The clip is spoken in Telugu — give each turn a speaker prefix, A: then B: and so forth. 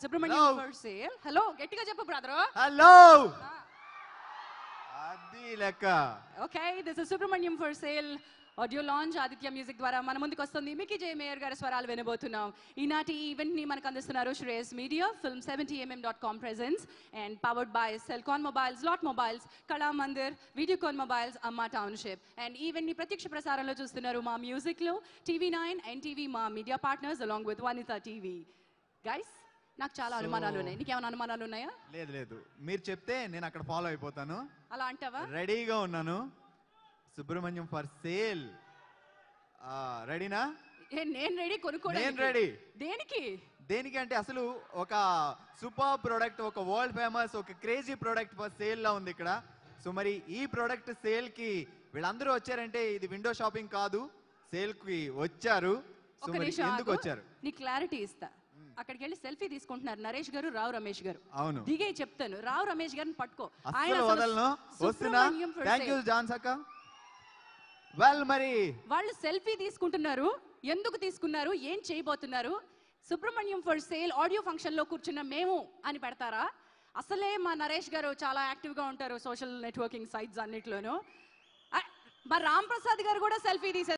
A: Subramanyam
B: Hello.
A: For sale hello గట్టిగా చెప్పు బ్రదర్
B: హలో అది లెక్క
A: okay this is Subramanyam for sale audio launch Aditya music ద్వారా మన ముందుకు వస్తుంది మికీ జే మేయర్ గారి స్వరాలు వినబోతున్నాం ఈనాటి ఈవెంట్ ని మనకు అందిస్తున్నారు Shreyas media film seventy MM dot com presents and powered by Celkon mobiles lot mobiles Kala Mandir Videocon mobiles Amma township and event ని ప్రత్యక్ష ప్రసారంలో చూస్తున్నారు మా మ్యూజిక్ లో TV nine NTV Maa media partners along with Vanitha TV guys నాకు చాలా అనుమానాలు ఉన్నాయి నీకేమైనా అనుమానాలు ఉన్నాయా
B: లేదు లేదు. మీరు చెప్తే నేను అక్కడ ఫాలో అయిపోతాను.
A: అలా అంటావా?
B: రెడీగా ఉన్నాను. సుబ్రహ్మణ్యం ఫర్ సేల్ రెడీనా
A: ఏ, నేను రెడీ కొనుక్కోవడానికి
B: నేను ready.
A: దేనికి?
B: దేనికి అంటే అసలు ఒక సూపర్ ప్రోడక్ట్ ఒక వరల్డ్ ఫేమస్ ఒక క్రేజీ ప్రోడక్ట్ ఫర్ సేల్ లా ఉంది ఇక్కడ. సో మరి ఈ ప్రోడక్ట్ సేల్కి వీళ్ళందరూ వచ్చారంటే ఇది విండో షాపింగ్ కాదు. సేల్కి వచ్చారు. సో మరి ఎందుకు. వచ్చారు?
A: నీ క్లారిటీ ఇస్తా. అక్కడికి వెళ్ళి సెల్ఫీ తీసుకుంటున్నారు. నరేష్ గారు రావు రమేష్ గారు.
B: అవును.
A: దిగే చెప్తాను. రావు రమేష్ గారిని పట్టుకో.
B: అస్సలు వదలను. వస్తున్నా?
A: Subrahmanyam for
B: thank you
A: sale.
B: జాన్స్ అక్క వెల్ మరి.
A: వాళ్ళు సెల్ఫీ తీసుకుంటున్నారు. ఎందుకు తీసుకున్నారు? ఏం చేయబోతున్నారు? సుబ్రహ్మణ్యం ఫర్ సేల్ ఆడియో ఫంక్షన్లో కూర్చున్న మేము అని పెడతారా? అసలే మా నరేష్ గారు చాలా యాక్టివ్గా ఉంటారు సోషల్ నెట్వర్కింగ్ సైట్స్ అన్నిట్లోనూ. ఆ, మా రామ్ ప్రసాద్ గారు కూడా సెల్ఫీ తీసే